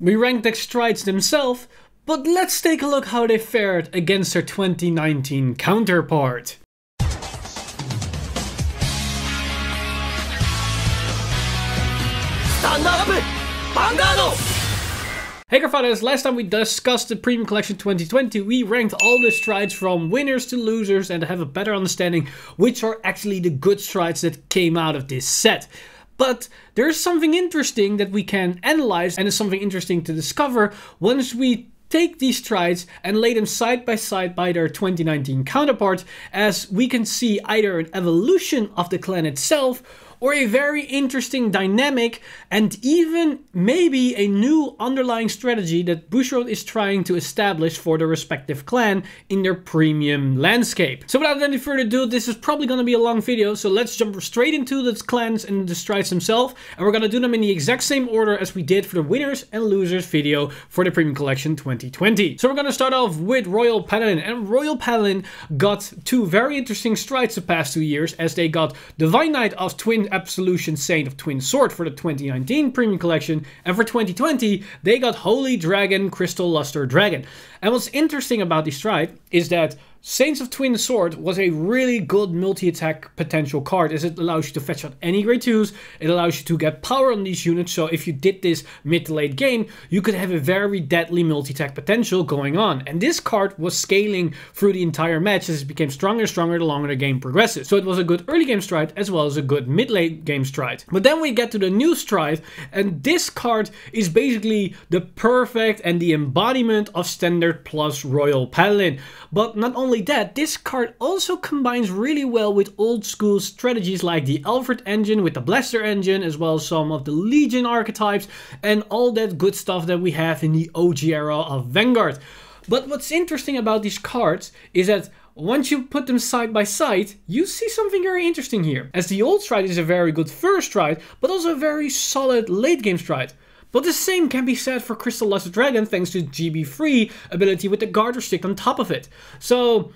We ranked the strides themselves, but let's take a look how they fared against their 2019 counterpart. Stand up! Vanguard! Hey Grafaders, last time we discussed the Premium Collection 2020, we ranked all the strides from winners to losers and to have a better understanding which are actually the good strides that came out of this set. But there's something interesting that we can analyze and is something interesting to discover once we take these strides and lay them side by side by their 2019 counterparts as we can see either an evolution of the clan itself or a very interesting dynamic and even maybe a new underlying strategy that Bushiroad is trying to establish for the respective clan in their premium landscape. So without any further ado, this is probably going to be a long video, so let's jump straight into the clans and the strides themselves, and we're going to do them in the exact same order as we did for the winners and losers video for the Premium Collection 2020. So we're going to start off with Royal Paladin, and Royal Paladin got two very interesting strides the past two years as they got Divine Knight of Twin Absolution Saint of Twin Sword for the 2019 Premium Collection, and for 2020, they got Holy Dragon Crystal Luster Dragon. And what's interesting about this stride is that Saints of Twin Sword was a really good multi-attack potential card as it allows you to fetch out any grade 2s, it allows you to get power on these units, so if you did this mid to late game, you could have a very deadly multi-attack potential going on. And this card was scaling through the entire match as it became stronger and stronger the longer the game progresses. So it was a good early game stride as well as a good mid-late game stride. But then we get to the new stride, and this card is basically the perfect and the embodiment of Standard plus Royal Paladin. But not only that, this card also combines really well with old school strategies like the Alfred engine with the Blaster engine, as well as some of the Legion archetypes, and all that good stuff that we have in the OG era of Vanguard. But what's interesting about these cards is that once you put them side by side, you see something very interesting here. As the old stride is a very good first stride, but also a very solid late game stride. But the same can be said for Crystal Luster Dragon thanks to GB3 ability with the Garter Stick on top of it. So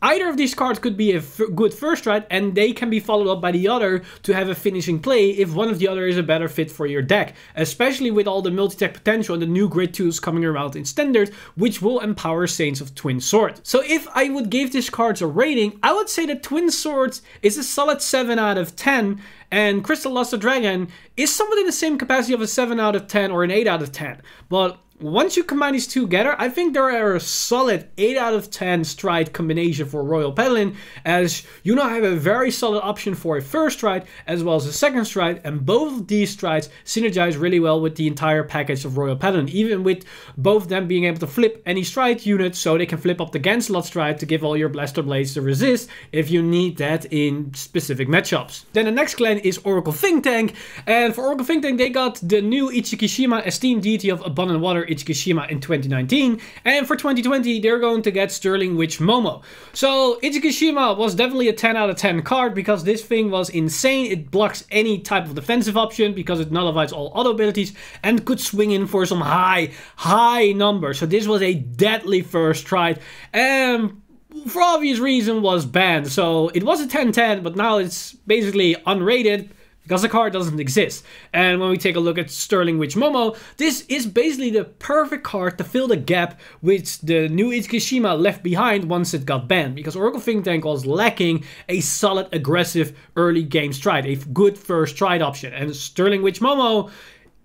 Either of these cards could be a good first stride and they can be followed up by the other to have a finishing play if one of the other is a better fit for your deck. Especially with all the multi-tech potential and the new grade 2s coming around in standard which will empower Saints of Twin Sword. So if I would give these cards a rating, I would say that Twin Swords is a solid 7 out of 10 and Crystal Luster Dragon is somewhat in the same capacity of a 7 out of 10 or an 8 out of 10. But once you combine these two together, I think they are a solid 8 out of 10 stride combination for Royal Paladin, as you now have a very solid option for a first stride as well as a second stride, and both of these strides synergize really well with the entire package of Royal Paladin, even with both of them being able to flip any stride unit so they can flip up the Gancelot stride to give all your Blaster Blades to resist if you need that in specific matchups. Then the next clan is Oracle Think Tank, and for Oracle Think Tank they got the new Ichikishima Esteemed Deity of Abundant Water Ichikishima in 2019. And for 2020, they're going to get Sterling Witch Momo. So Ichikishima was definitely a 10 out of 10 card because this thing was insane. It blocks any type of defensive option because it nullifies all auto abilities and could swing in for some high, high numbers. So this was a deadly first try. And for obvious reason was banned. So it was a 10-10, but now it's basically unrated because the card doesn't exist. And when we take a look at Sterling Witch Momo, this is basically the perfect card to fill the gap which the new Ichikishima left behind once it got banned, because Oracle Think Tank was lacking a solid aggressive early game stride, a good first stride option, and Sterling Witch Momo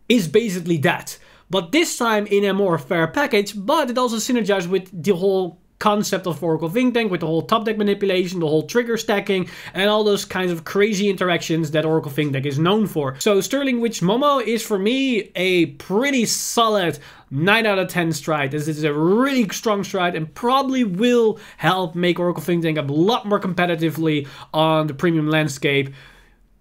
is basically that. But this time in a more fair package, but it also synergizes with the whole concept of Oracle Think Tank with the whole top deck manipulation, the whole trigger stacking, and all those kinds of crazy interactions that Oracle Think Tank is known for. So Sterling Witch Momo is for me a pretty solid 9 out of 10 stride. This is a really strong stride and probably will help make Oracle Think Tank a lot more competitively on the premium landscape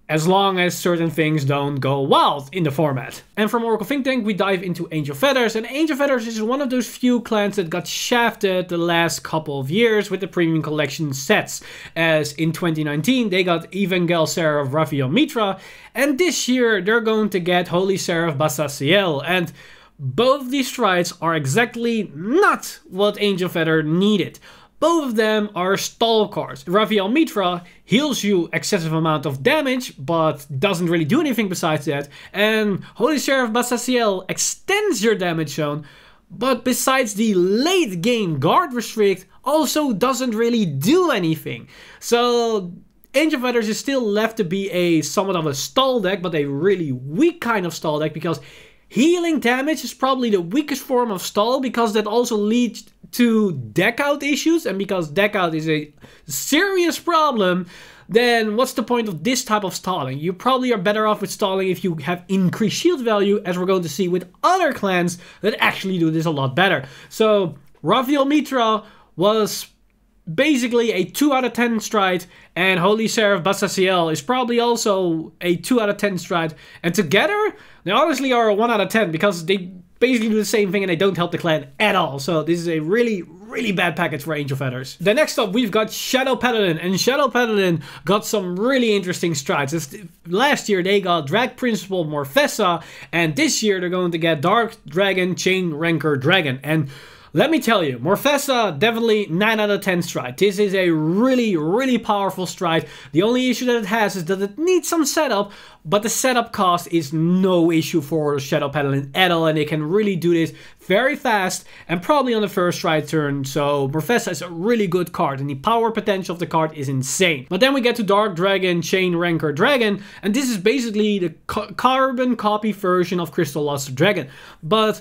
as long as certain things don't go wild in the format. And from Oracle Think Tank, we dive into Angel Feathers, and Angel Feathers is one of those few clans that got shafted the last couple of years with the premium collection sets, as in 2019 they got Evangel Seraph Raphael Mitra, and this year they're going to get Holy Seraph Basasiel, and both these strides are exactly not what Angel Feather needed. Both of them are stall cards. Rafael Mitra heals you excessive amount of damage, but doesn't really do anything besides that. And Holy Seraph Basaciel extends your damage zone, but besides the late game guard restrict, also doesn't really do anything. So Angel Feathers is still left to be a somewhat of a stall deck, but a really weak kind of stall deck because healing damage is probably the weakest form of stall because that also leads to deck out issues and because deck out is a serious problem then what's the point of this type of stalling? You probably are better off with stalling if you have increased shield value, as we're going to see with other clans that actually do this a lot better. So, Rafael Mitra was basically a 2 out of 10 stride, and Holy Seraph Basaciel is probably also a 2 out of 10 stride. And together, they honestly are a 1 out of 10 because they basically do the same thing and they don't help the clan at all. So this is a really, really bad package for Angel Feathers. Then next up, we've got Shadow Paladin. And Shadow Paladin got some really interesting strides. last year, they got Drag Principal Morfessa. And this year, they're going to get Dark Dragon Chain Rancor Dragon. And let me tell you, Morfessa, definitely 9 out of 10 stride. This is a really, really powerful stride. The only issue that it has is that it needs some setup, but the setup cost is no issue for Shadow Paladin at all, and they can really do this very fast and probably on the first stride turn. So Morfessa is a really good card, and the power potential of the card is insane. But then we get to Dark Dragon, Chain Rancor Dragon, and this is basically the carbon copy version of Crystal Luster Dragon. But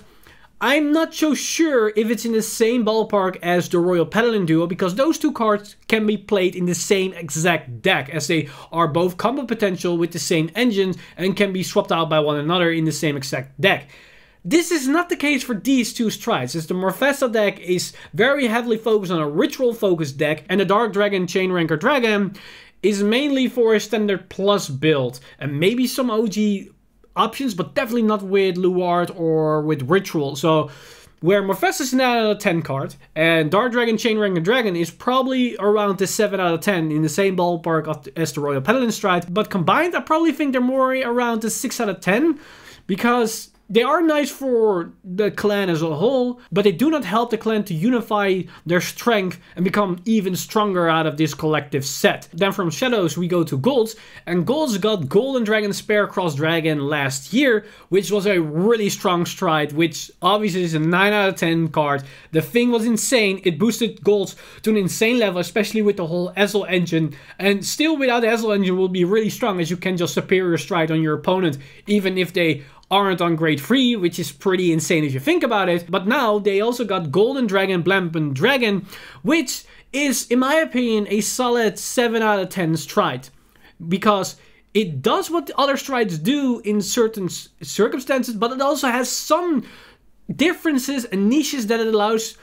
I'm not so sure if it's in the same ballpark as the Royal Paladin Duo because those two cards can be played in the same exact deck as they are both combo potential with the same engines and can be swapped out by one another in the same exact deck. This is not the case for these two strides, as the Morfessa deck is very heavily focused on a ritual focused deck, and the Dark Dragon Chain Rancor Dragon is mainly for a standard plus build, and maybe some OG options, but definitely not with Luard or with Ritual. So where Morfessa is 9 out of 10 card, and Dark Dragon Chain Rancor Dragon is probably around the 7 out of 10 in the same ballpark as the Royal Paladin Stride. But combined, I probably think they're more around the 6 out of 10 because they are nice for the clan as a whole, but they do not help the clan to unify their strength and become even stronger out of this collective set. Then from Shadows we go to Golds, and Golds got Golden Dragon Spear Cross Dragon last year, which was a really strong stride, which obviously is a 9 out of 10 card. The thing was insane, it boosted Golds to an insane level, especially with the whole Ezel engine, and still without the engine will be really strong as you can just superior stride on your opponent, even if they aren't on grade 3, which is pretty insane if you think about it. But now they also got Golden Dragon, Blampin Dragon, which is, in my opinion, a solid 7 out of 10 stride. Because it does what the other strides do in certain circumstances, but it also has some differences and niches that it allows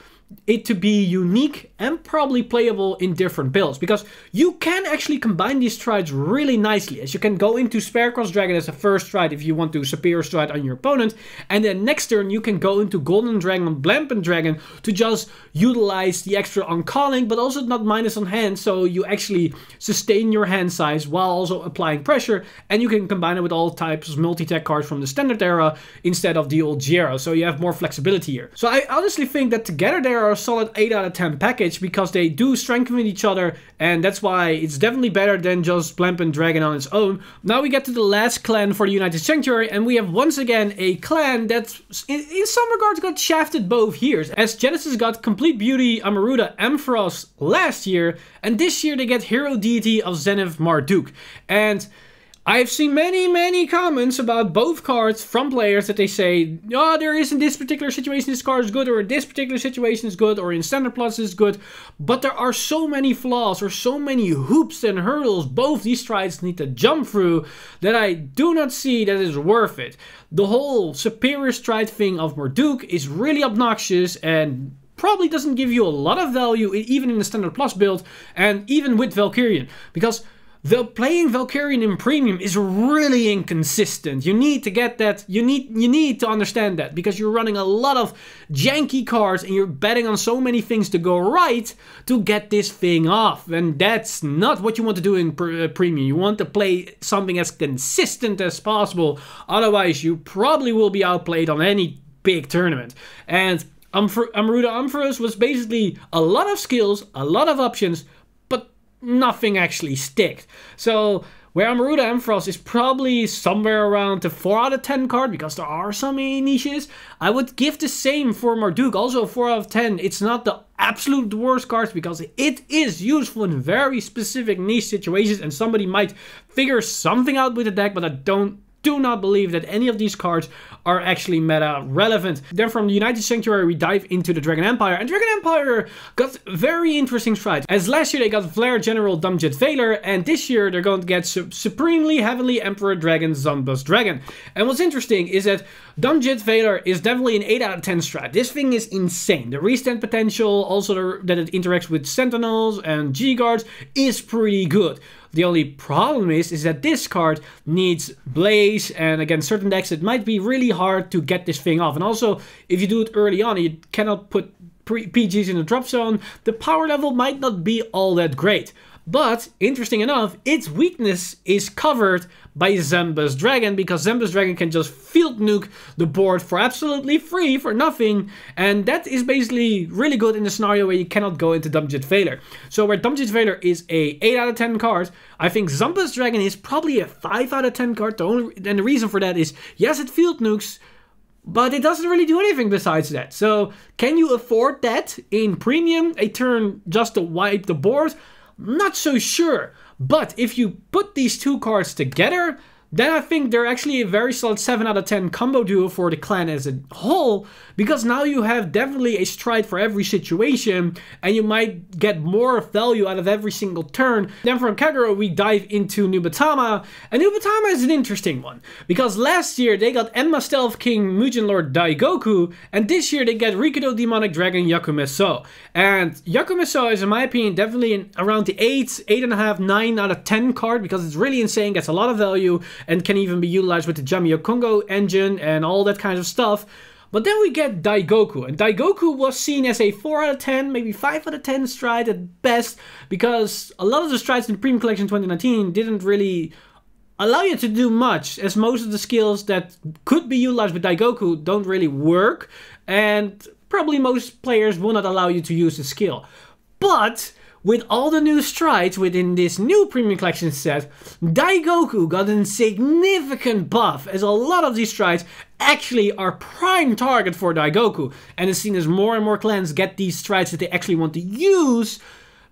it to be unique and probably playable in different builds because you can actually combine these strides really nicely as you can go into Spear Cross Dragon as a first stride if you want to superior stride on your opponent and then next turn you can go into Golden Dragon Blampin Dragon to just utilize the extra on calling but also not minus on hand so you actually sustain your hand size while also applying pressure and you can combine it with all types of multi-tech cards from the standard era instead of the old Gero so you have more flexibility here. So I honestly think that together they're a solid 8 out of 10 package because they do strengthen each other and that's why it's definitely better than just Blampin Dragon on its own. Now we get to the last clan for the United Sanctuary and we have once again a clan that in, in some regards got shafted both years as Genesis got Complete Beauty Amaruta Ampharos last year and this year they get Hero Deity of Zenith Marduk and I've seen many, many comments about both cards from players that they say, oh, there isn't this particular situation this card is good, or this particular situation is good, or in Standard Plus is good. But there are so many flaws, or so many hoops and hurdles both these strides need to jump through that I do not see that is worth it. The whole superior stride thing of Marduk is really obnoxious and probably doesn't give you a lot of value even in the Standard Plus build, and even with Valkyrian. Because the playing Valkyrian in premium is really inconsistent. You need to get that. You need you need to understand that because you're running a lot of janky cards and you're betting on so many things to go right to get this thing off. And that's not what you want to do in pr uh, premium. You want to play something as consistent as possible. Otherwise, you probably will be outplayed on any big tournament. And Amaruta Ampharos was basically a lot of skills, a lot of options, nothing actually sticked. So where Amaruta Ampharos is probably somewhere around the 4 out of 10 card because there are some niches. I would give the same for Marduk, also 4 out of 10. It's not the absolute worst cards because it is useful in very specific niche situations and somebody might figure something out with the deck, but I don't do not believe that any of these cards are actually meta relevant. Then from the United Sanctuary, we dive into the Dragon Empire. And Dragon Empire got very interesting strides. As last year they got Flare General Dumjet Vaylor, and this year they're going to get Su Supremely Heavenly Emperor Dragon Zambus Dragon. And what's interesting is that Dumjet Vaylor is definitely an 8 out of 10 strat. This thing is insane. The restand potential, also the, that it interacts with Sentinels and G-Guards, is pretty good. The only problem is, is that this card needs Blaze, and against certain decks it might be really hard to get this thing off. And also, if you do it early on, you cannot put PGs in the drop zone, the power level might not be all that great. But, interesting enough, its weakness is covered by Zambus Dragon because Zambus Dragon can just field nuke the board for absolutely free, for nothing. And that is basically really good in the scenario where you cannot go into Dumjet Vaylor. So where Dumjet Vaylor is a 8 out of 10 card, I think Zambus Dragon is probably a 5 out of 10 card. The only, and the reason for that is, yes, it field nukes, but it doesn't really do anything besides that. So can you afford that in premium, a turn just to wipe the board? Not so sure. But if you put these two cards together, then I think they're actually a very solid 7 out of 10 combo duo for the clan as a whole, because now you have definitely a stride for every situation, and you might get more value out of every single turn. Then from Kagero, we dive into Nubatama, and Nubatama is an interesting one, because last year they got Enma Stealth King Mugen Lord Daigoku, and this year they get Rikudo Demonic Dragon Yakumeso. And Yakumeso is, in my opinion, definitely in around the 8, 8.5, 9 out of 10 card, because it's really insane, gets a lot of value, and can even be utilized with the Jamio Kongo engine and all that kind of stuff. But then we get Daigoku, and Daigoku was seen as a 4 out of 10, maybe 5 out of 10 stride at best, because a lot of the strides in the Premium Collection 2019 didn't really allow you to do much, as most of the skills that could be utilized with Daigoku don't really work, and probably most players will not allow you to use the skill. But with all the new strides within this new Premium Collection set, Daigoku got a significant buff as a lot of these strides actually are prime target for Daigoku and as seen as more and more clans get these strides that they actually want to use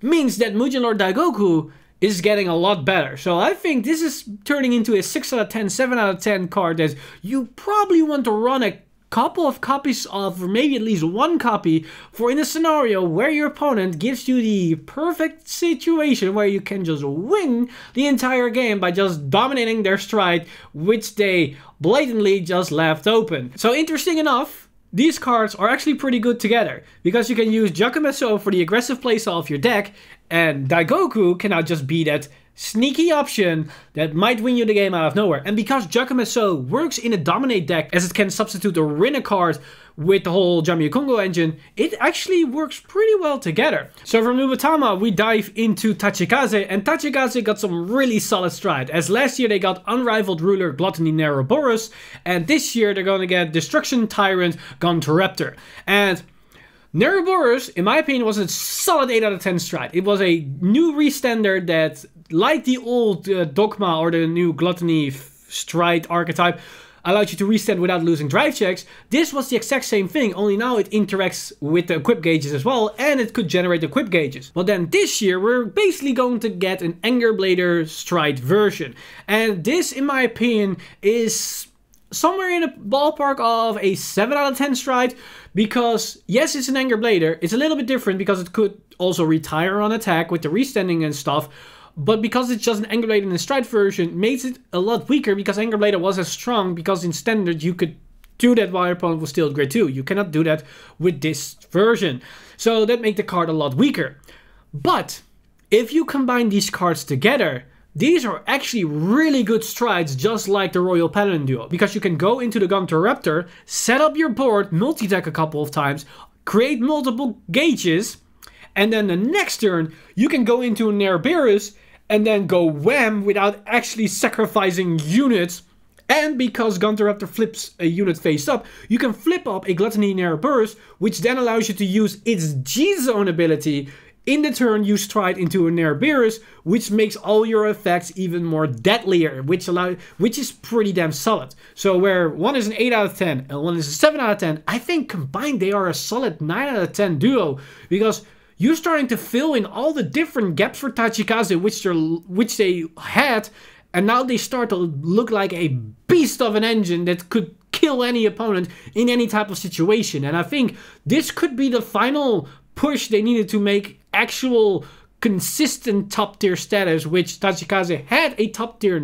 means that Mugen Lord Daigoku is getting a lot better. So I think this is turning into a 6 out of 10, 7 out of 10 card that you probably want to run a couple of copies of, or maybe at least one copy, for in a scenario where your opponent gives you the perfect situation where you can just win the entire game by just dominating their stride, which they blatantly just left open. So interesting enough, these cards are actually pretty good together, because you can use Jakumeso for the aggressive playstyle of your deck, and Daigoku can now just be that sneaky option that might win you the game out of nowhere. And because Jakumeso works in a Dominate deck, as it can substitute a Rinne card with the whole Jamio Kongo engine, it actually works pretty well together. So from Nubatama, we dive into Tachikaze, and Tachikaze got some really solid stride, as last year they got Unrivaled Ruler Gluttony Neroboros, and this year they're going to get Destruction Tyrant Gunteraptor. And Neroboros, in my opinion, was a solid 8 out of 10 stride. It was a new restander that like the old uh, Dogma or the new Gluttony Stride archetype, allowed you to reset without losing drive checks. This was the exact same thing, only now it interacts with the equip gauges as well, and it could generate equip gauges. But then this year we're basically going to get an Anger Blader Stride version. And this, in my opinion, is somewhere in the ballpark of a 7 out of 10 stride because yes it's an anger blader it's a little bit different because it could also retire on attack with the restanding and stuff but because it's just an Anger Blade in the Stride version, it makes it a lot weaker because Anger Blade was as strong because in Standard you could do that while your opponent was still grade 2. You cannot do that with this version. So that makes the card a lot weaker. But if you combine these cards together, these are actually really good strides just like the Royal Paladin duo. Because you can go into the Gunteraptor, set up your board, multi-deck a couple of times, create multiple gauges, and then the next turn you can go into a Neroboros and then go wham without actually sacrificing units And because Gunter Raptor flips a unit face up, you can flip up a Gluttony Burst, which then allows you to use its G-Zone ability in the turn, you stride into a Neroboros, which makes all your effects even more deadlier, which allow, which is pretty damn solid. So where one is an 8 out of 10 and one is a 7 out of 10, I think combined they are a solid 9 out of 10 duo because you're starting to fill in all the different gaps for Tachikaze which, which they had, and now they start to look like a beast of an engine that could kill any opponent in any type of situation. And I think this could be the final push they needed to make actual consistent top tier status, which Tachikaze had a top tier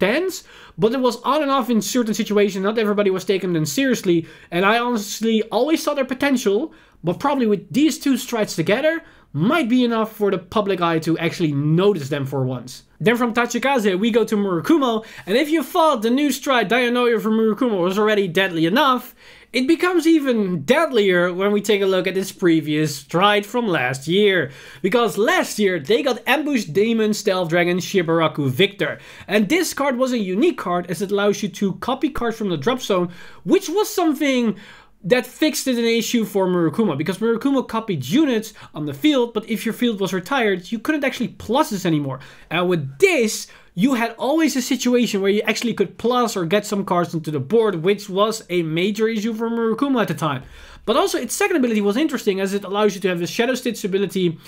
stance, but it was on and off in certain situations. Not everybody was taking them seriously, and I honestly always saw their potential, but probably with these two strides together, might be enough for the public eye to actually notice them for once. Then from Tachikaze, we go to Murakumo, and if you thought the new stride Dionoya from Murakumo was already deadly enough, it becomes even deadlier when we take a look at its previous stride from last year. Because last year they got Ambush Demon Stealth Dragon Shibaraku Victor. And this card was a unique card as it allows you to copy cards from the drop zone, which was something that fixed an issue for Murakumo because Murakumo copied units on the field, but if your field was retired, you couldn't actually plus this anymore. And with this, you had always a situation where you actually could plus or get some cards onto the board, which was a major issue for Murakumo at the time. But also, its second ability was interesting as it allows you to have a Shadow Stitch ability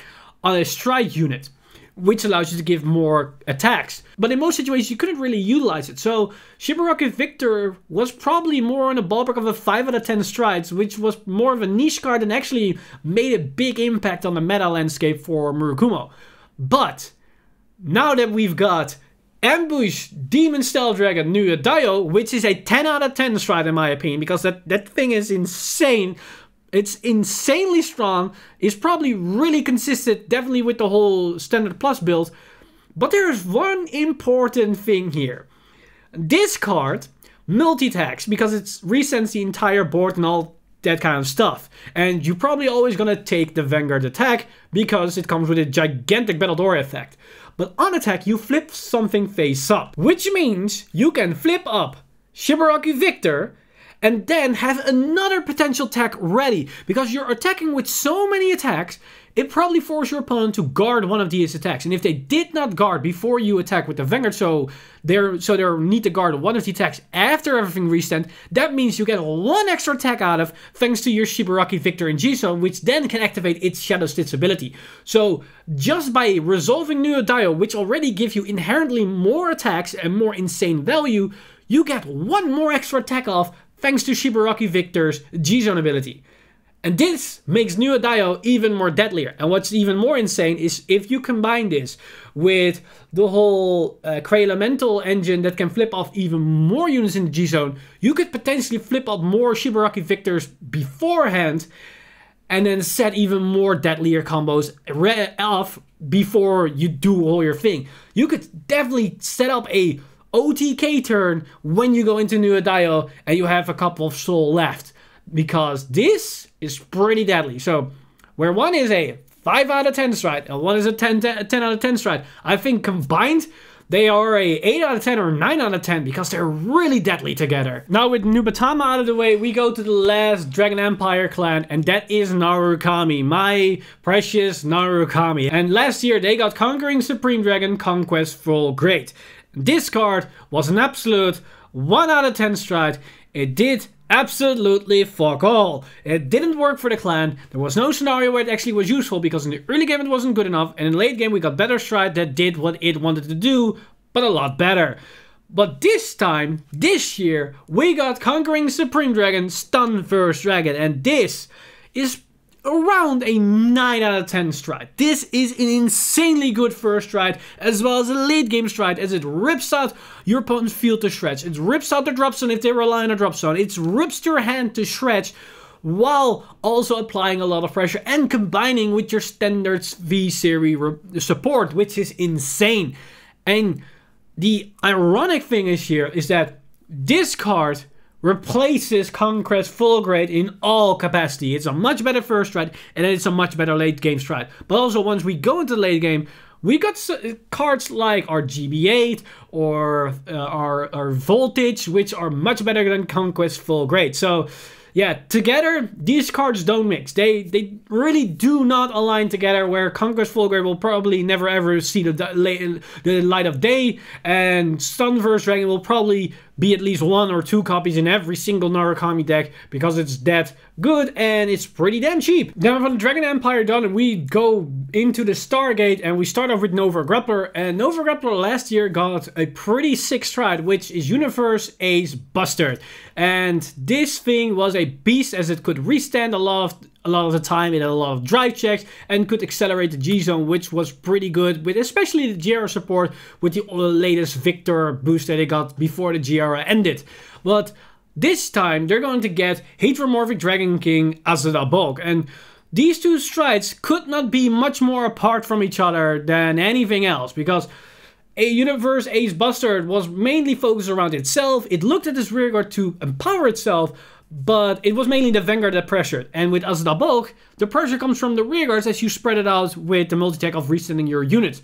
on a strike unit, which allows you to give more attacks. But in most situations, you couldn't really utilize it. So, Shibaraku Victor was probably more in the ballpark of a 5 out of 10 strides, which was more of a niche card and actually made a big impact on the meta landscape for Murakumo. But, now that we've got Ambush Demon Stealth Dragon Nuya Dio, which is a 10 out of 10 stride in my opinion, because that, that thing is insane. It's insanely strong. It's probably really consistent, definitely with the whole Standard Plus build. But there's one important thing here. This card multi-attacks because it resends the entire board and all that kind of stuff. And you're probably always gonna take the Vanguard attack because it comes with a gigantic Battle Battledore effect. But on attack, you flip something face up, which means you can flip up Shibaraku Victor and then have another potential attack ready. Because you're attacking with so many attacks, it probably forces your opponent to guard one of these attacks. And if they did not guard before you attack with the Vanguard, so they're so they need to guard one of the attacks after everything resent, that means you get one extra attack out of thanks to your Shibaraku Victor and G-Zone, which then can activate its Shadow Stitch ability. So just by resolving Nuya Dio, which already give you inherently more attacks and more insane value, you get one more extra attack off thanks to Shibaraku Victor's G-Zone ability. And this makes Nuya Dio even more deadlier. And what's even more insane is if you combine this with the whole uh, Elemental engine that can flip off even more units in the G-Zone, you could potentially flip up more Shibaraku Victors beforehand and then set even more deadlier combos off before you do all your thing. You could definitely set up a OTK turn when you go into Nuya Dio and you have a couple of soul left. Because this is pretty deadly. So, where one is a 5 out of 10 stride and one is a 10, 10 out of 10 stride, I think combined they are a 8 out of 10 or 9 out of 10 because they're really deadly together. Now with Nubatama out of the way, we go to the last Dragon Empire clan and that is Narukami, my precious Narukami. And last year they got Conquering Supreme Dragon Conquest Full Great. This card was an absolute 1 out of 10 stride. It did absolutely fuck all. It didn't work for the clan. There was no scenario where it actually was useful because in the early game it wasn't good enough and in late game we got better stride that did what it wanted to do, but a lot better. But this time, this year, we got Conquering Supreme Dragon Stun First Dragon and this is around a 9 out of 10 stride. This is an insanely good first stride as well as a late game stride as it rips out your opponent's field to shreds. It rips out the drop zone if they rely on a drop zone. It rips your hand to shreds while also applying a lot of pressure and combining with your standards V-Series support, which is insane. And the ironic thing is here is that this card replaces Conquest Full Great in all capacity. It's a much better first stride, and it's a much better late game stride. But also, once we go into the late game, we got cards like our GB8 or uh, our, our Voltage, which are much better than Conquest Full Grade. So yeah, together these cards don't mix. They they really do not align together. Where Conquest Full Grade will probably never ever see the the light of day, and Sunverse Dragon will probably be at least one or two copies in every single Narukami deck because it's that good and it's pretty damn cheap. Then from the Dragon Empire done, we go into the Stargate and we start off with Nova Grappler. And Nova Grappler last year got a pretty sick stride, which is Universe Ace Bustard. And this thing was a beast as it could restand a lot of a lot of the time. It had a lot of drive checks and could accelerate the G-Zone, which was pretty good, with especially the GR support with the latest Victor boost that they got before the GR ended. But this time, they're going to get Hadromorphic Dragon King Azada Bulk, and these two strides could not be much more apart from each other than anything else, because a Universe Ace Bustard was mainly focused around itself, it looked at its rearguard to empower itself, but it was mainly the Vanguard that pressured. And with Azada Bulk, the pressure comes from the rearguards as you spread it out with the multi-tech of resending your units.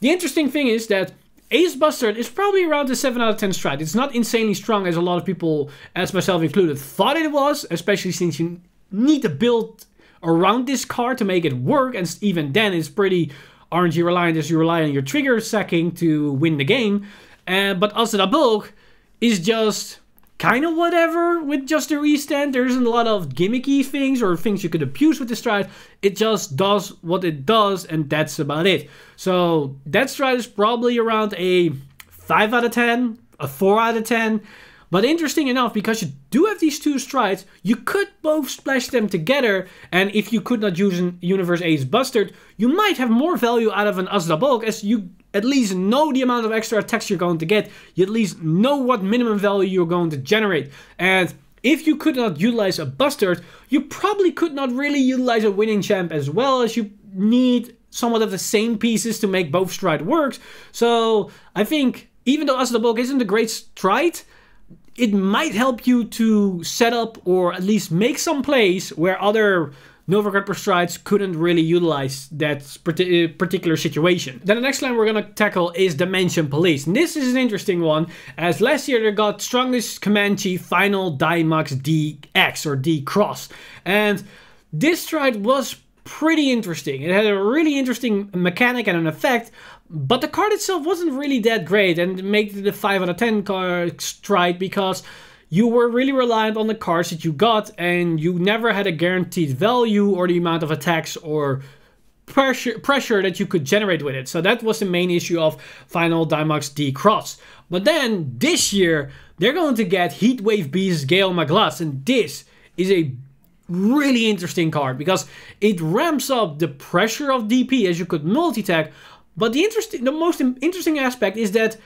The interesting thing is that Ace Bustard is probably around a 7 out of 10 stride. It's not insanely strong as a lot of people, as myself included, thought it was, especially since you need to build around this card to make it work, and even then it's pretty RNG reliant as you rely on your trigger sacking to win the game. Uh, but Bulk is just kind of whatever with just the restand. There isn't a lot of gimmicky things or things you could abuse with the stride. It just does what it does, and that's about it. So that stride is probably around a 5 out of 10, a 4 out of 10. But interesting enough, because you do have these two strides, you could both splash them together, and if you could not use an Universe Ace Bustard, you might have more value out of an Azada Bulk, as you at least know the amount of extra attacks you're going to get. You at least know what minimum value you're going to generate. And if you could not utilize a Bustard, you probably could not really utilize a winning champ as well as you need somewhat of the same pieces to make both stride works. So I think even though Azada Bulk isn't a great stride, it might help you to set up or at least make some plays where other Nova Grappler strides couldn't really utilize that uh, particular situation. Then the next line we're gonna tackle is Dimension Police. And this is an interesting one, as last year they got Strongest Comanche Final Dimax DX or D Cross. And this stride was pretty interesting. It had a really interesting mechanic and an effect, but the card itself wasn't really that great and made the 5 out of 10 card stride because you were really reliant on the cards that you got and you never had a guaranteed value or the amount of attacks or pressure pressure that you could generate with it. So that was the main issue of Final Dimax D Cross. But then this year they're going to get Heatwave Beast Gale Maglas and this is a really interesting card because it ramps up the pressure of DP as you could multi-tag. But the interesting the most interesting aspect is that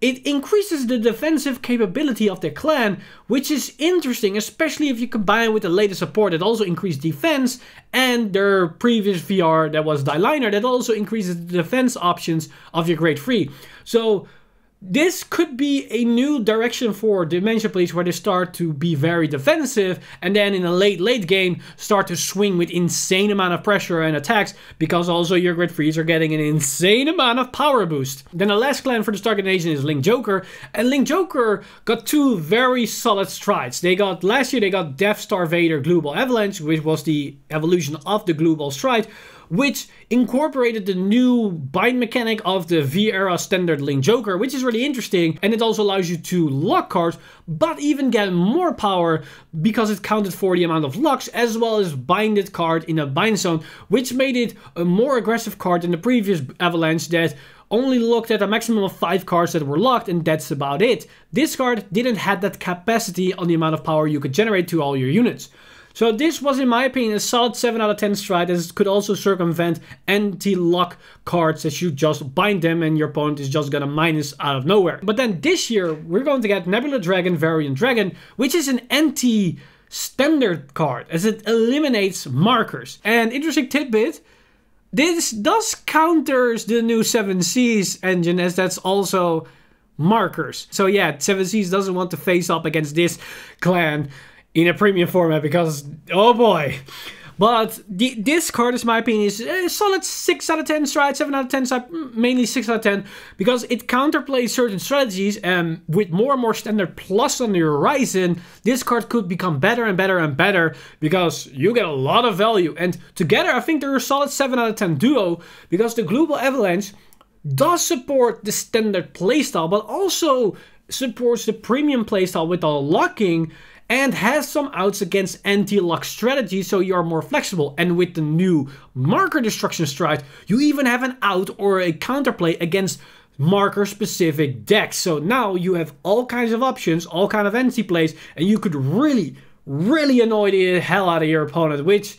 it increases the defensive capability of their clan, which is interesting, especially if you combine with the latest support that also increased defense, and their previous VR that was Liner that also increases the defense options of your Grade 3. So this could be a new direction for Dimension Police where they start to be very defensive and then in a late late game start to swing with insane amount of pressure and attacks because also your Grade 3s are getting an insane amount of power boost. Then the last clan for the Stargate Nation is Link Joker and Link Joker got two very solid strides. They got last year they got Death Star Vader Global Avalanche which was the evolution of the Global Stride which incorporated the new bind mechanic of the V-era standard Link Joker, which is really interesting, and it also allows you to lock cards, but even get more power because it counted for the amount of locks, as well as binded card in a bind zone, which made it a more aggressive card than the previous Avalanche that only looked at a maximum of 5 cards that were locked and that's about it. This card didn't have that capacity on the amount of power you could generate to all your units. So this was, in my opinion, a solid 7 out of 10 stride as it could also circumvent anti-lock cards as you just bind them and your opponent is just gonna minus out of nowhere. But then this year, we're going to get Nebula Dragon, Variant Dragon, which is an anti standard card as it eliminates markers. And interesting tidbit, this does counters the new 7 Seas engine as that's also markers. So yeah, 7 Seas doesn't want to face up against this clan in a premium format because, oh boy. But the, this card, in my opinion, is a solid 6 out of 10 stride, 7 out of 10 stride, mm, mainly 6 out of 10, because it counterplays certain strategies, and with more and more standard plus on the horizon, this card could become better and better and better, because you get a lot of value. And together, I think they're a solid 7 out of 10 duo, because the Global Avalanche does support the standard playstyle, but also supports the premium playstyle with the locking and has some outs against anti-lock strategies so you are more flexible. And with the new marker destruction stride, you even have an out or a counterplay against marker specific decks. So now you have all kinds of options, all kind of anti-plays, and you could really, really annoy the hell out of your opponent, which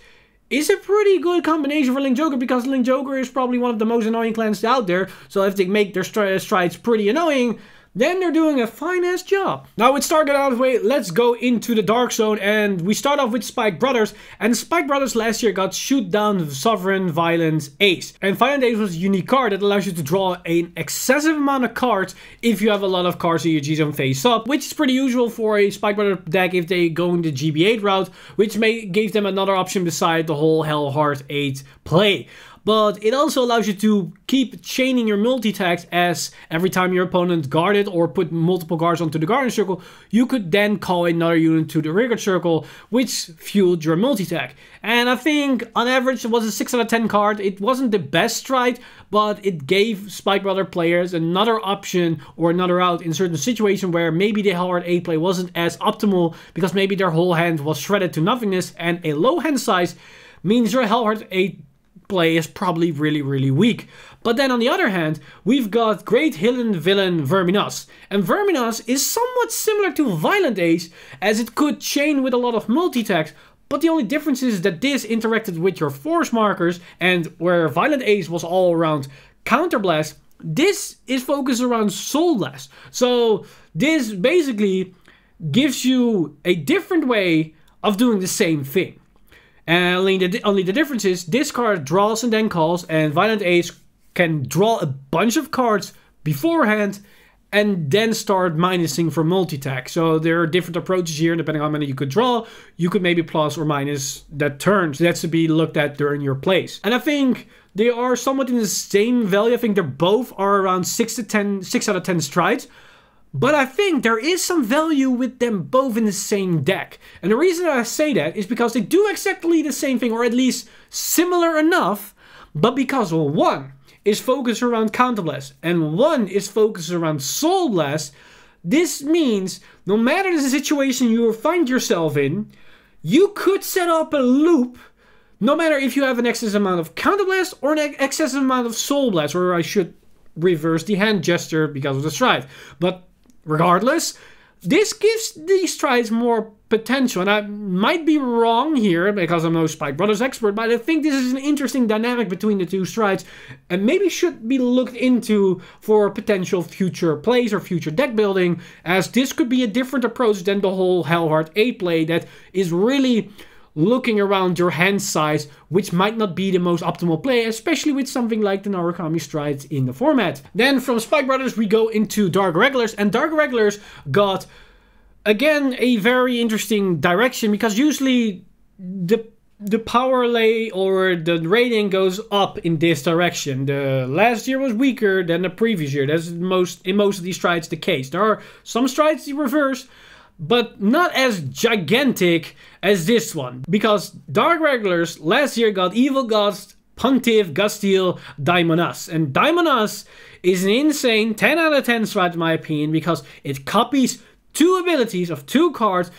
is a pretty good combination for Link Joker because Link Joker is probably one of the most annoying clans out there. So if they make their strides pretty annoying, then they're doing a fine ass job. Now with Stargate out of the way, let's go into the Dark Zone and we start off with Spike Brothers. And Spike Brothers last year got Shoot Down Sovereign Violence Ace. And Violent Ace was a unique card that allows you to draw an excessive amount of cards if you have a lot of cards in your G-Zone face up, which is pretty usual for a Spike Brother deck if they go in the GB8 route, which may give them another option beside the whole Hell Heart 8 play but it also allows you to keep chaining your multi-tags as every time your opponent guarded or put multiple guards onto the guarding circle, you could then call another unit to the rigger circle, which fueled your multi-tag. And I think on average it was a 6 out of 10 card. It wasn't the best stride, but it gave Spike Brother players another option or another out in certain situation where maybe the Hellheart 8 play wasn't as optimal because maybe their whole hand was shredded to nothingness and a low hand size means your Hellheart 8 play is probably really, really weak. But then on the other hand, we've got great hidden villain Verminos. And Verminos is somewhat similar to Violent Ace, as it could chain with a lot of multi-tags, but the only difference is that this interacted with your force markers, and where Violent Ace was all around Counterblast, this is focused around Soul Blast. So this basically gives you a different way of doing the same thing. And only the, only the difference is this card draws and then calls, and Violent Ace can draw a bunch of cards beforehand and then start minusing for multi-tag. So there are different approaches here, depending on how many you could draw. You could maybe plus or minus that turn. So that's to be looked at during your plays. And I think they are somewhat in the same value. I think they're both are around 6 to 10, 6 out of 10 strides. But I think there is some value with them both in the same deck. And the reason I say that is because they do exactly the same thing, or at least similar enough, but because one is focused around Counterblast and one is focused around Soul Blast, this means no matter the situation you find yourself in, you could set up a loop no matter if you have an excess amount of Counterblast or an excess amount of Soul Blast, or I should reverse the hand gesture because of the stride. But regardless, this gives these strides more potential. And I might be wrong here because I'm no Spike Brothers expert, but I think this is an interesting dynamic between the two strides and maybe should be looked into for potential future plays or future deck building, as this could be a different approach than the whole Hellheart 8 play that is really looking around your hand size, which might not be the most optimal play, especially with something like the Narukami Strides in the format. Then from Spike Brothers, we go into Dark Irregulars, and Dark Irregulars got, again, a very interesting direction, because usually the the power lay or the rating goes up in this direction. The last year was weaker than the previous year. That's most in most of these strides the case. There are some strides the reverse, but not as gigantic as this one. Because Dark Irregulars last year got Evil Gust, Pontiff, Gusteel, Daimonas. And Daimonas is an insane 10 out of 10 strat in my opinion because it copies two abilities of two cards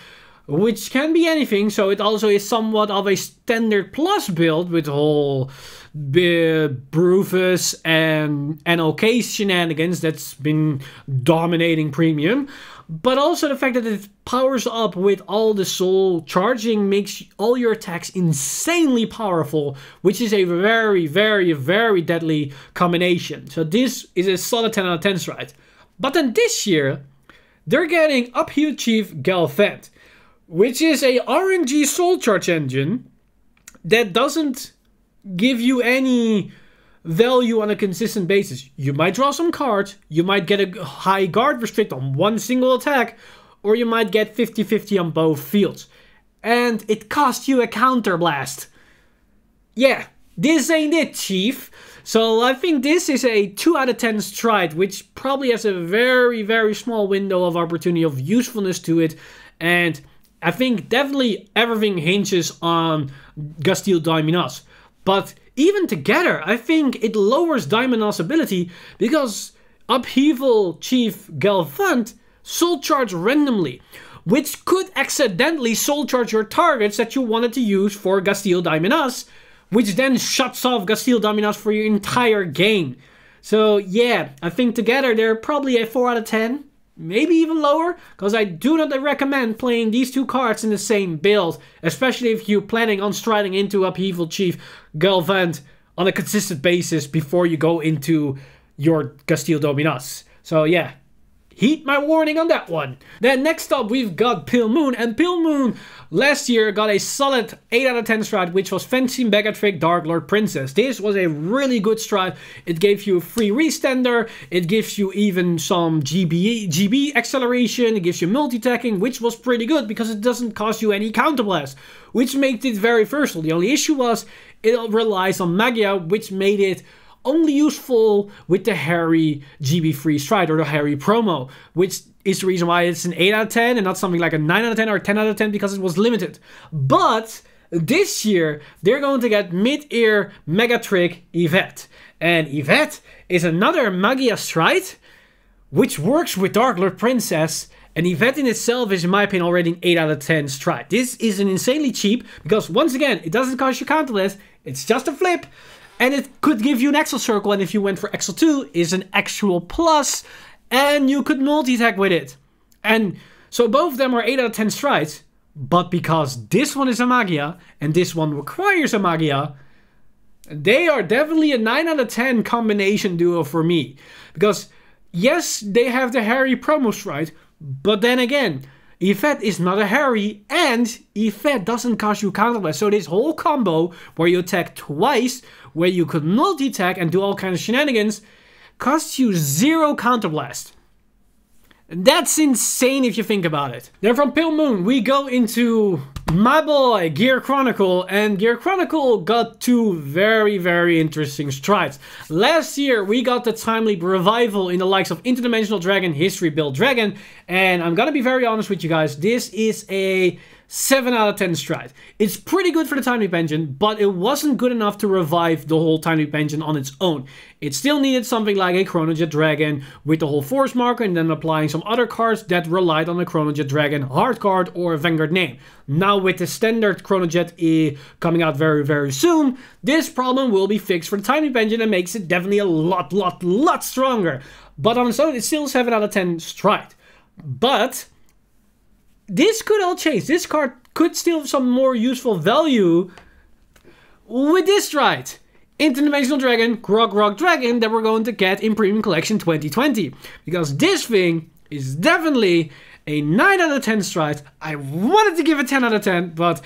which can be anything, so it also is somewhat of a standard plus build with whole uh, Brufus and NLK shenanigans that's been dominating premium. But also the fact that it powers up with all the soul charging makes all your attacks insanely powerful, which is a very, very, very deadly combination. So this is a solid 10 out of 10 stride. But then this year, they're getting Upheaval Chief Galvant, which is a RNG soul charge engine that doesn't give you any value on a consistent basis. You might draw some cards, you might get a high guard restrict on one single attack, or you might get 50-50 on both fields. And it costs you a counterblast. yeah, this ain't it, Chief. So I think this is a 2 out of 10 stride, which probably has a very, very small window of opportunity of usefulness to it. And I think definitely everything hinges on Gasteel Dominos. But even together, I think it lowers Dominos' ability because Upheaval Chief Galvant soul charge randomly, which could accidentally soul charge your targets that you wanted to use for Gasteel Dominos, which then shuts off Gasteel Dominos for your entire game. So yeah, I think together they're probably a 4 out of 10 maybe even lower, because I do not recommend playing these two cards in the same build, especially if you're planning on striding into Upheaval Chief Galvant on a consistent basis before you go into your Castile Dominos. So yeah, heed my warning on that one. Then next up we've got Pale Moon, and Pale Moon last year got a solid 8 out of 10 stride, which was Fancy Megatrick Dark Lord Princess. This was a really good stride. It gave you a free restander, it gives you even some GB, GB acceleration, it gives you multi-attacking, which was pretty good because it doesn't cost you any counterblast, which made it very versatile. The only issue was it relies on Magia, which made it only useful with the Harry GB free stride or the Harry promo, which is the reason why it's an 8 out of 10 and not something like a 9 out of 10 or 10 out of 10 because it was limited. But this year, they're going to get mid-ear Mega Trick Yvette. And Yvette is another Magia stride, which works with Dark Lord Princess. And Yvette in itself is, in my opinion, already an 8 out of 10 stride. This is an insanely cheap, because once again, it doesn't cost you counterblast, it's just a flip. And it could give you an Accel circle, and if you went for Accel 2, is an actual plus, and you could multi-attack with it. And so both of them are 8 out of 10 strides, but because this one is a Magia, and this one requires a Magia, they are definitely a 9 out of 10 combination duo for me. Because, yes, they have the Harry promo stride, but then again, Yvette is not a Harry, and Yvette doesn't cost you counterblast. So this whole combo, where you attack twice, where you could multi-attack and do all kinds of shenanigans, costs you zero counterblast. That's insane if you think about it. Then from Pale Moon, we go into my boy, Gear Chronicle, and Gear Chronicle got two very, very interesting strides. Last year, we got the timely revival in the likes of Interdimensional Dragon, History Build Dragon, and I'm gonna be very honest with you guys, this is a 7 out of 10 stride. It's pretty good for the Time Leap engine, but it wasn't good enough to revive the whole Time Leap engine on its own. It still needed something like a Chronojet Dragon with the whole Force marker and then applying some other cards that relied on a Chronojet Dragon hard card or a Vanguard name. Now with the standard Chronojet E eh, coming out very, very soon, this problem will be fixed for the Time Leap engine and makes it definitely a lot, lot, lot stronger. But on its own, it's still 7 out of 10 stride. But this could all change. This card could still have some more useful value with this right. Interdimensional Dragon, Grog Rock Dragon that we're going to get in Premium Collection 2020. Because this thing is definitely a 9 out of 10 stride. I wanted to give it 10 out of 10, but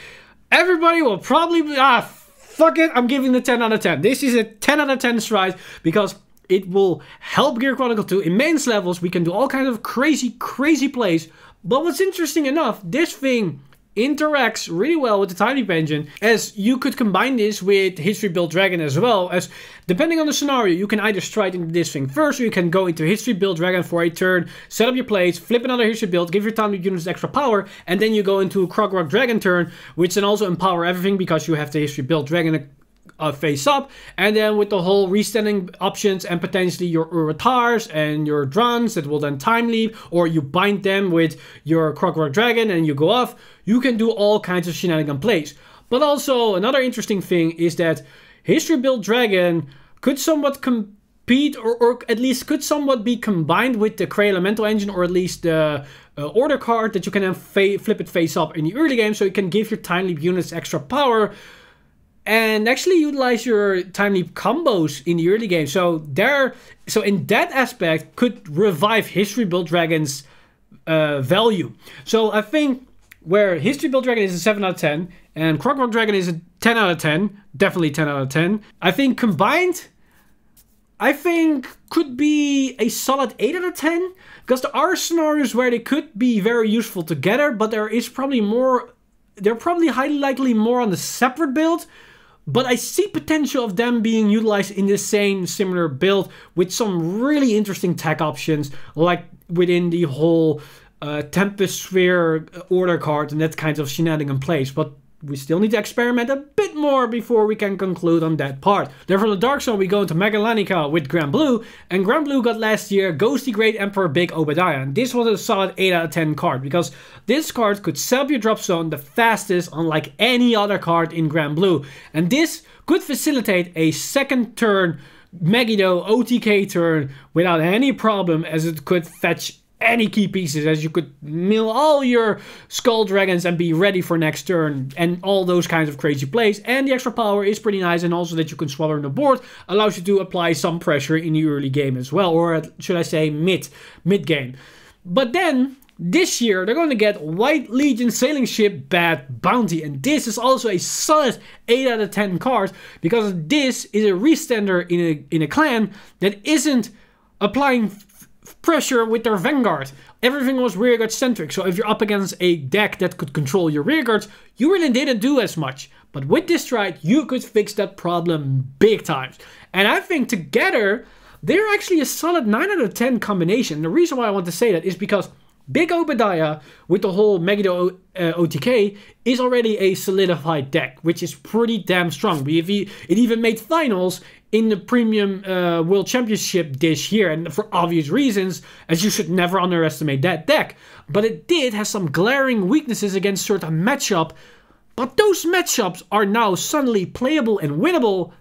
everybody will probably be, ah, fuck it, I'm giving the 10 out of 10. This is a 10 out of 10 stride because it will help Gear Chronicle to immense levels. We can do all kinds of crazy, crazy plays but what's interesting enough, this thing interacts really well with the Leap engine as you could combine this with History Build Dragon as well as depending on the scenario you can either stride into this thing first or you can go into History Build Dragon for a turn, set up your plays, flip another History Build, give your Leap units extra power and then you go into Krog Dragon turn which then also empower everything because you have the History Build Dragon uh, face up. And then with the whole restanding options and potentially your Uratars and your drones that will then time leap, or you bind them with your Krog Dragon and you go off, you can do all kinds of shenanigan plays. But also another interesting thing is that History Build Dragon could somewhat compete or, or at least could somewhat be combined with the Cray Elemental engine or at least the uh, order card that you can then flip it face up in the early game so you can give your Time Leap units extra power and actually utilize your timely combos in the early game. So there, so in that aspect, could revive History Build Dragon's uh, value. So I think where History Build Dragon is a 7 out of 10 and Krog Rock Dragon is a 10 out of 10, definitely 10 out of 10. I think combined, I think could be a solid 8 out of 10 because there are scenarios where they could be very useful together, but there is probably more, they're probably highly likely more on the separate build but I see potential of them being utilized in the same similar build with some really interesting tech options, like within the whole uh, Tempest Sphere order card and that kind of shenanigan place. But we still need to experiment a bit more before we can conclude on that part. Then from the Dark Zone we go into Magallanica with Granblue, and Granblue got last year Ghosty Great Emperor Big Obadiah, and this was a solid 8 out of 10 card, because this card could up your drop zone the fastest unlike any other card in Granblue, and this could facilitate a second turn Megiddo OTK turn without any problem as it could fetch any key pieces as you could mill all your skull dragons and be ready for next turn and all those kinds of crazy plays. And the extra power is pretty nice and also that you can swallow on the board allows you to apply some pressure in the early game as well or should I say mid mid game. But then this year they're going to get White Legion Sailing Ship Bad Bounty. And this is also a solid 8 out of 10 card because this is a restander in a, in a clan that isn't applying pressure with their vanguard. Everything was rearguard centric, so if you're up against a deck that could control your rearguards, you really didn't do as much. But with this stride, you could fix that problem big times. And I think together, they're actually a solid 9 out of 10 combination. The reason why I want to say that is because Big Obadiah with the whole Megiddo uh, OTK is already a solidified deck, which is pretty damn strong. It even made finals in the Premium uh, World Championship this year, and for obvious reasons, as you should never underestimate that deck. But it did have some glaring weaknesses against certain matchup, but those matchups are now suddenly playable and winnable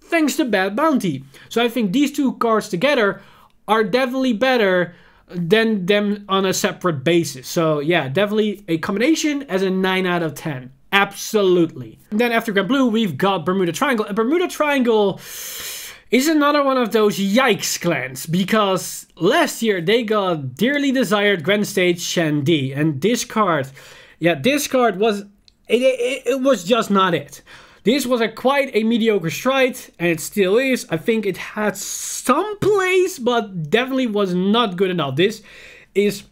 thanks to Bad Bounty. So I think these two cards together are definitely better than them on a separate basis. So yeah, definitely a combination as a 9 out of 10. Absolutely. And then after Granblue, we've got Bermuda Triangle. And Bermuda Triangle is another one of those yikes clans because last year they got dearly desired Grand Stage Shandi. And this card, yeah, this card was, it, it, it was just not it. This was a quite a mediocre stride, and it still is. I think it had some place, but definitely was not good enough. This is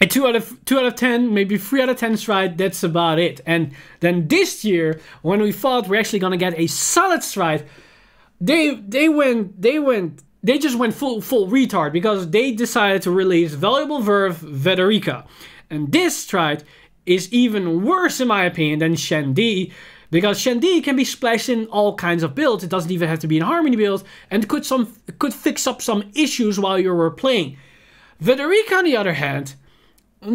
a 2 out of 2 out of 10 maybe 3 out of 10 stride that's about it and then this year when we thought we're actually gonna get a solid stride they they went they went they just went full full retard because they decided to release valuable verve Vederica and this stride is even worse in my opinion than Shandi because Shandi can be splashed in all kinds of builds. It doesn't even have to be in Harmony build, and could some could fix up some issues while you were playing. Vederica, on the other hand,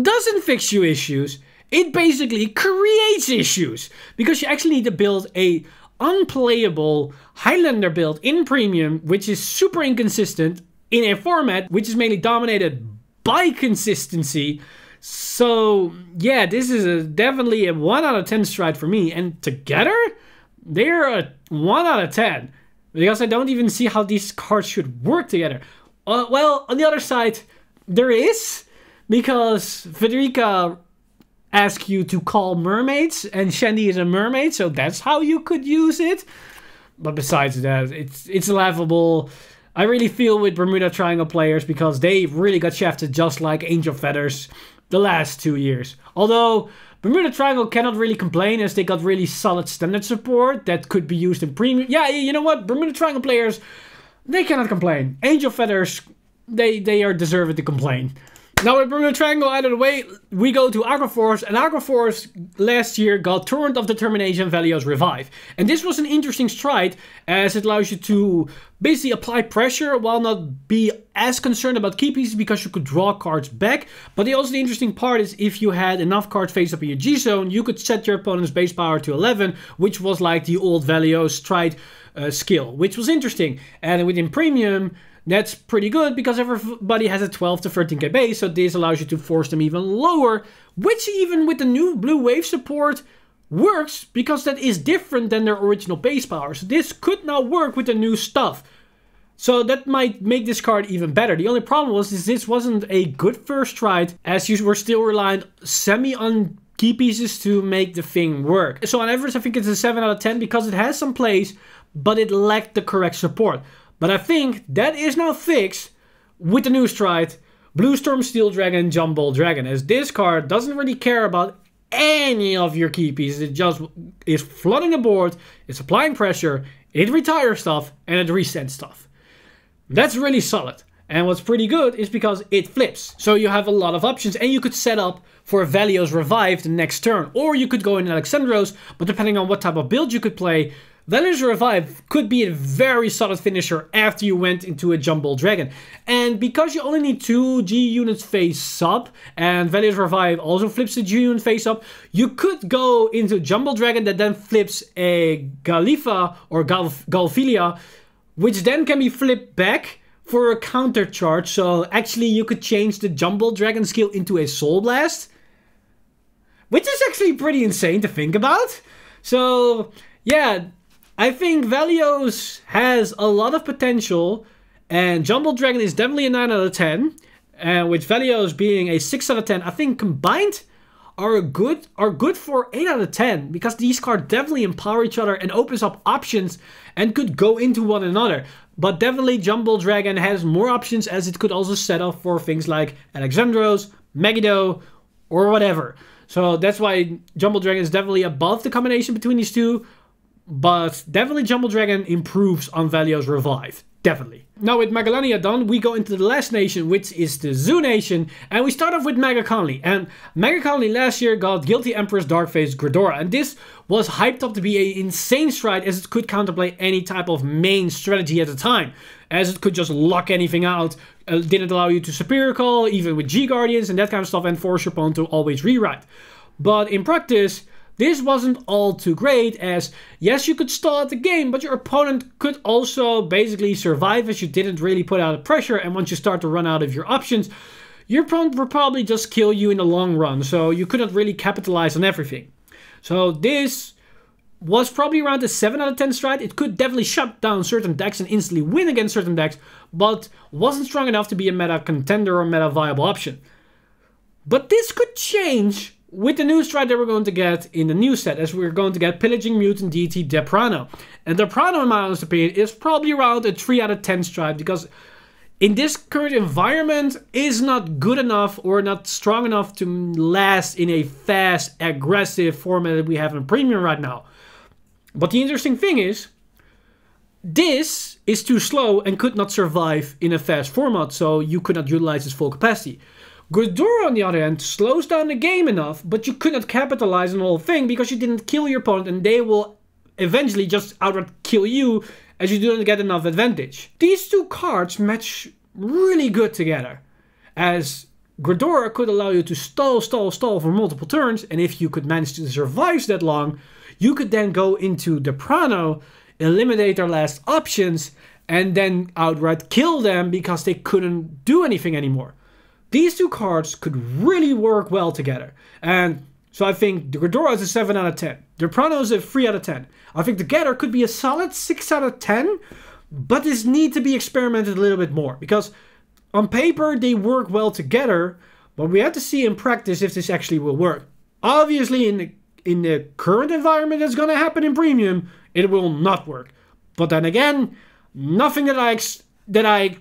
doesn't fix you issues. It basically creates issues because you actually need to build a unplayable Highlander build in premium, which is super inconsistent in a format which is mainly dominated by consistency. So yeah, this is a, definitely a 1 out of 10 stride for me. And together, they're a 1 out of 10. Because I don't even see how these cards should work together. Uh, well, on the other side, there is. Because Federica asks you to call mermaids, and Shandi is a mermaid, so that's how you could use it. But besides that, it's it's laughable. I really feel with Bermuda Triangle players because they really got shafted just like Angel Feathers the last two years. Although Bermuda Triangle cannot really complain as they got really solid standard support that could be used in premium. Yeah, you know what? Bermuda Triangle players, they cannot complain. Angel Feathers, they, they are deserving to complain. Now with Bermuda Triangle out of the way, we go to Aqua Force, and Aqua Force last year got Torrent of Determination Velios Revive. And this was an interesting stride, as it allows you to basically apply pressure while not be as concerned about key pieces because you could draw cards back. But the also the interesting part is if you had enough cards face up in your G-zone, you could set your opponent's base power to 11, which was like the old Valios stride uh, skill, which was interesting. And within Premium, that's pretty good because everybody has a 12 to 13k base, so this allows you to force them even lower, which even with the new blue wave support works because that is different than their original base power. So this could now work with the new stuff. So that might make this card even better. The only problem was is this wasn't a good first try as you were still reliant semi on key pieces to make the thing work. So on average I think it's a 7 out of 10 because it has some plays but it lacked the correct support. But I think that is now fixed with the new stride, Blue Storm Steel Dragon, Jumbo Dragon, as this card doesn't really care about any of your key pieces. It just is flooding the board, it's applying pressure, it retires stuff, and it resets stuff. That's really solid. And what's pretty good is because it flips. So you have a lot of options and you could set up for Valios Revive the next turn. Or you could go in Alexandros, but depending on what type of build you could play, Velio's Revive could be a very solid finisher after you went into a Jumbo Dragon. And because you only need two G units face up, and Velio's Revive also flips the G unit face up, you could go into Jumbo Dragon that then flips a Galifa or Galf Galvilia, which then can be flipped back for a counter charge. So actually you could change the Jumbo Dragon skill into a Soul Blast. Which is actually pretty insane to think about. So yeah, I think Valios has a lot of potential. And Jumbo Dragon is definitely a 9 out of 10. And with Valios being a 6 out of 10, I think combined are good are good for 8 out of 10 because these cards definitely empower each other and opens up options and could go into one another. But definitely Jumbo Dragon has more options as it could also set up for things like Alexandros, Megiddo, or whatever. So that's why Jumbo Dragon is definitely above the combination between these two. But definitely Jumbo Dragon improves on Valio's Revive. Definitely. Now with Magallanica done, we go into the last nation, which is the Zoo Nation, and we start off with Megacolony. And Megacolony last year got Guilty Empress Darkface Gridorah, and this was hyped up to be an insane stride as it could counterplay any type of main strategy at the time, as it could just lock anything out, uh, didn't allow you to Superior Call, even with G-Guardians and that kind of stuff, and force your opponent to always rewrite. But in practice, this wasn't all too great as, yes, you could stall out the game, but your opponent could also basically survive as you didn't really put out pressure and once you start to run out of your options, your opponent will probably just kill you in the long run, so you couldn't really capitalize on everything. So this was probably around a 7 out of 10 stride. It could definitely shut down certain decks and instantly win against certain decks, but wasn't strong enough to be a meta contender or meta viable option. But this could change with the new stride that we're going to get in the new set, as we're going to get Pillaging Mutant Deity Deprano. And Deprano, in my honest opinion, is probably around a 3 out of 10 stride because in this current environment is not good enough or not strong enough to last in a fast, aggressive format that we have in Premium right now. But the interesting thing is, this is too slow and could not survive in a fast format, so you could not utilize its full capacity. Gridorah, on the other hand, slows down the game enough, but you could not capitalize on the whole thing because you didn't kill your opponent and they will eventually just outright kill you as you don't get enough advantage. These two cards match really good together, as Gridorah could allow you to stall, stall, stall for multiple turns, and if you could manage to survive that long, you could then go into Deprano, eliminate their last options, and then outright kill them because they couldn't do anything anymore. These two cards could really work well together. And so I think the Gridorah is a 7 out of 10. The Prano is a 3 out of 10. I think the together could be a solid 6 out of 10, but this need to be experimented a little bit more. Because on paper they work well together, but we have to see in practice if this actually will work. Obviously in the, in the current environment that's going to happen in Premium, it will not work. But then again, nothing that I that I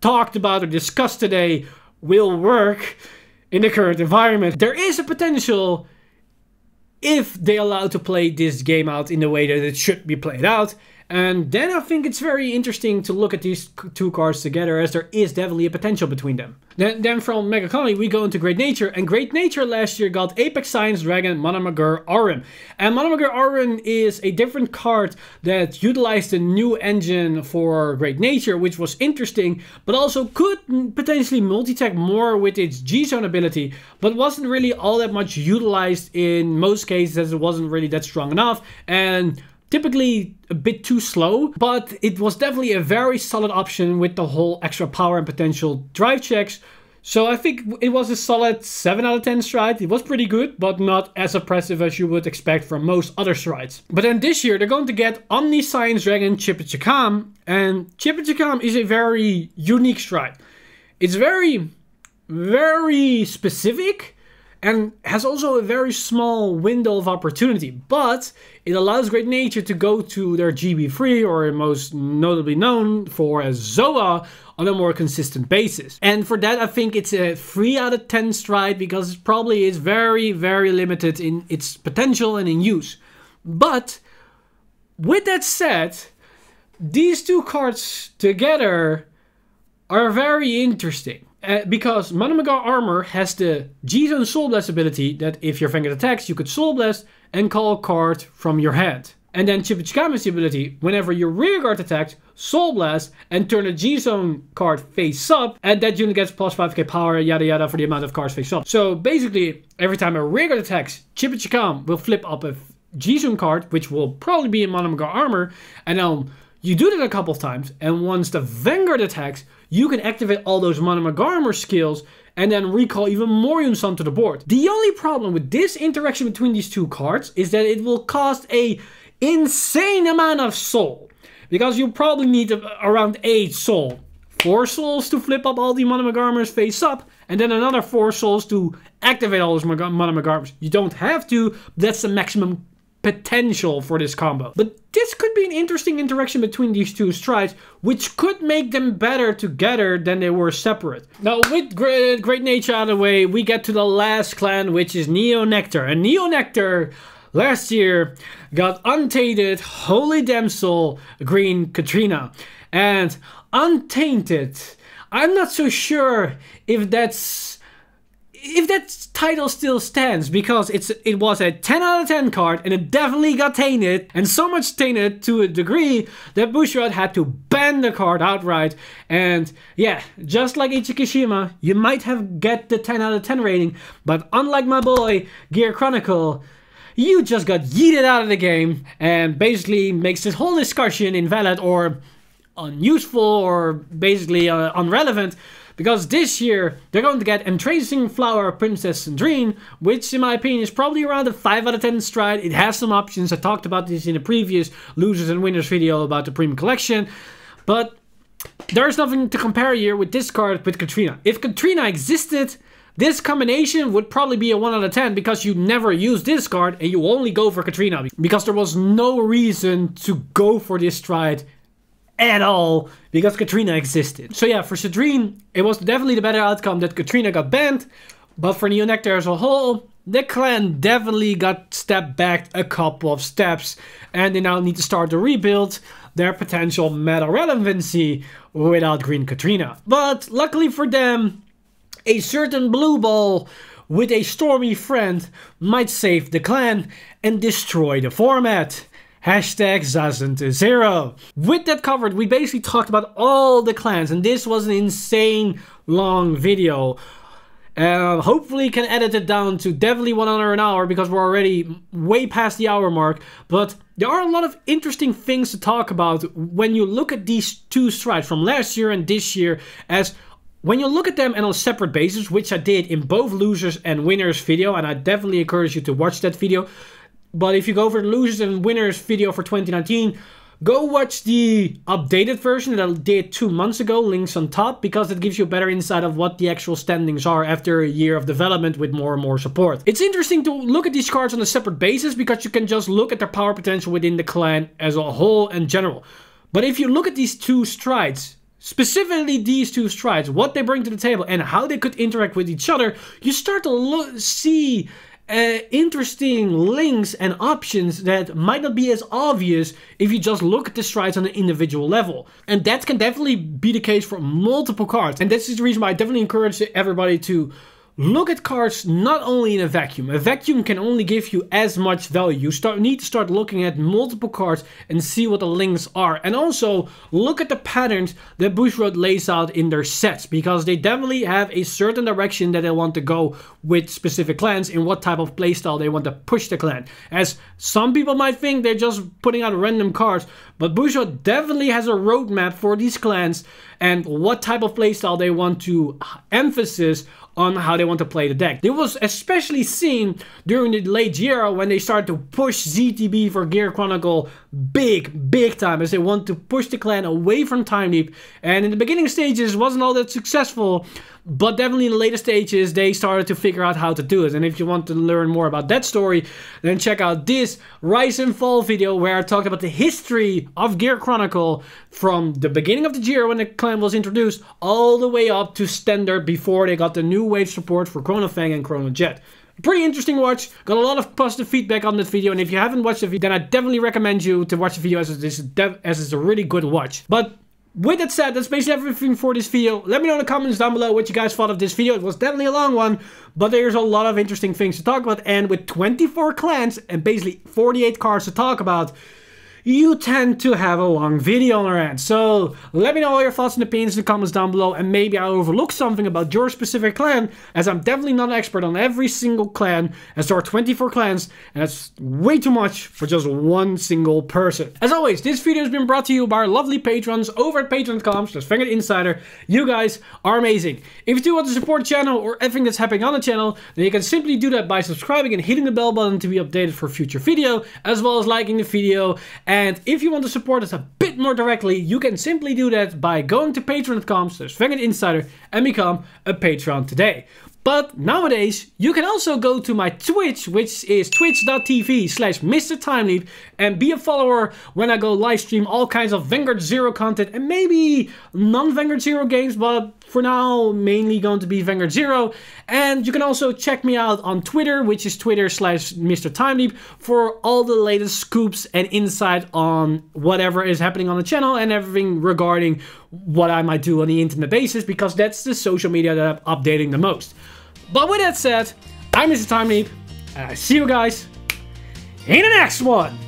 talked about or discussed today will work in the current environment. There is a potential if they allow to play this game out in the way that it should be played out. And then I think it's very interesting to look at these two cards together as there is definitely a potential between them. Then, then from Megacolony we go into Great Nature and Great Nature last year got Apex Science Dragon Manamagur Auron. And Manamagur Auron is a different card that utilized the new engine for Great Nature which was interesting but also could potentially multi-tech more with its G-Zone ability but wasn't really all that much utilized in most cases as it wasn't really that strong enough and typically a bit too slow, but it was definitely a very solid option with the whole extra power and potential drive checks. So I think it was a solid 7 out of 10 stride. It was pretty good, but not as impressive as you would expect from most other strides. But then this year they're going to get Omni Science Dragon Chipachikam, and Chipachikam is a very unique stride. It's very, very specific, and has also a very small window of opportunity. But it allows Great Nature to go to their GB3, or most notably known for as Zoa, on a more consistent basis. And for that, I think it's a 3 out of 10 stride because it probably is very, very limited in its potential and in use. But with that said, these two cards together are very interesting. Uh, because Manamagar Armor has the G-Zone Soul Blast ability that if your Vanguard attacks, you could Soul Blast and call a card from your hand. And then Chibichikami's ability, whenever your rear guard attacks, Soul Blast and turn a G-Zone card face up, and that unit gets plus 5k power, yada yada, for the amount of cards face up. So basically, every time a rear guard attacks, Chibichikam will flip up a G-Zone card, which will probably be in Manamagar Armor, and then you do that a couple of times, and once the Vanguard attacks, you can activate all those Manamagar Armor skills and then recall even more units to the board. The only problem with this interaction between these two cards is that it will cost a insane amount of soul. Because you probably need uh, around 8 soul. 4 souls to flip up all the Manamagar Armors face up, and then another 4 souls to activate all those Manamagar Armors. You don't have to, that's the maximum potential for this combo. But this could be an interesting interaction between these two strides, which could make them better together than they were separate. Now, with great, great nature out of the way, we get to the last clan, which is Neo Nectar. And Neo Nectar last year got Untainted Holy Damsel Green Katrina. And Untainted, I'm not so sure if that's if that title still stands because it's it was a 10 out of 10 card and it definitely got tainted and so much tainted to a degree that Bushiroad had to ban the card outright. And yeah just like Ichikishima you might have get the 10 out of 10 rating but unlike my boy Gear Chronicle you just got yeeted out of the game and basically makes this whole discussion invalid or unuseful or basically uh, irrelevant because this year they're going to get Entracing Flower Princess Dream, which in my opinion is probably around a 5 out of 10 stride. It has some options. I talked about this in a previous losers and winners video about the premium collection. But there's nothing to compare here with this card with Katrina. If Katrina existed, this combination would probably be a 1 out of 10 because you never use this card and you only go for Katrina. Because there was no reason to go for this stride at all because Katrina existed. So yeah, for Sadrine, it was definitely the better outcome that Katrina got banned, but for Neonectar as a whole, the clan definitely got stepped back a couple of steps and they now need to start to rebuild their potential meta relevancy without Green Katrina. But luckily for them, a certain blue ball with a stormy friend might save the clan and destroy the format. Hashtag Zazen to zero. With that covered, we basically talked about all the clans, and this was an insane long video. Uh, hopefully can edit it down to definitely one under an hour because we're already way past the hour mark. But there are a lot of interesting things to talk about when you look at these two strides from last year and this year as when you look at them and on a separate basis, which I did in both losers and winners video, and I definitely encourage you to watch that video, but if you go for the losers and winners video for 2019, go watch the updated version that I did two months ago, links on top, because it gives you a better insight of what the actual standings are after a year of development with more and more support. It's interesting to look at these cards on a separate basis because you can just look at their power potential within the clan as a whole and general. But if you look at these two strides, specifically these two strides, what they bring to the table and how they could interact with each other, you start to see uh, interesting links and options that might not be as obvious if you just look at the strides on an individual level. And that can definitely be the case for multiple cards. And this is the reason why I definitely encourage everybody to Look at cards not only in a vacuum. A vacuum can only give you as much value. You start, need to start looking at multiple cards and see what the links are. And also look at the patterns that Bushiroad lays out in their sets because they definitely have a certain direction that they want to go with specific clans and what type of playstyle they want to push the clan. As some people might think they're just putting out random cards, but Bushiroad definitely has a roadmap for these clans and what type of playstyle they want to emphasis on how they want to play the deck. It was especially seen during the late year when they started to push ZTB for Gear Chronicle big, big time as they want to push the clan away from Time Leap. And in the beginning stages it wasn't all that successful, but definitely in the later stages they started to figure out how to do it and if you want to learn more about that story then check out this rise and fall video where i talked about the history of gear chronicle from the beginning of the year when the clan was introduced all the way up to standard before they got the new wave support for chrono fang and chrono jet Pretty interesting watch. Got a lot of positive feedback on this video, and if you haven't watched the video, then I definitely recommend you to watch the video as it's, as it's a really good watch. But with that said, that's basically everything for this video. Let me know in the comments down below what you guys thought of this video. It was definitely a long one, but there's a lot of interesting things to talk about. And with 24 clans and basically 48 cards to talk about, you tend to have a long video on our end. So let me know all your thoughts and opinions in the comments down below and maybe I overlook something about your specific clan as I'm definitely not an expert on every single clan as there are 24 clans and that's way too much for just one single person. As always, this video has been brought to you by our lovely patrons over at patreon.com slash Insider. You guys are amazing. If you do want to support the channel or everything that's happening on the channel, then you can simply do that by subscribing and hitting the bell button to be updated for future video, as well as liking the video and and if you want to support us a bit more directly, you can simply do that by going to patreon.com slash Insider and become a patron today. But nowadays, you can also go to my Twitch, which is twitch.tv slash MrTimeleap, and be a follower when I go live stream all kinds of Vanguard Zero content and maybe non-Vanguard Zero games, but for now, mainly going to be Vanguard Zero. And you can also check me out on Twitter, which is Twitter slash Mr. MrTimeleap, for all the latest scoops and insight on whatever is happening on the channel and everything regarding what I might do on the internet basis, because that's the social media that I'm updating the most. But with that said, I'm Mr. Timeleap, and I see you guys in the next one.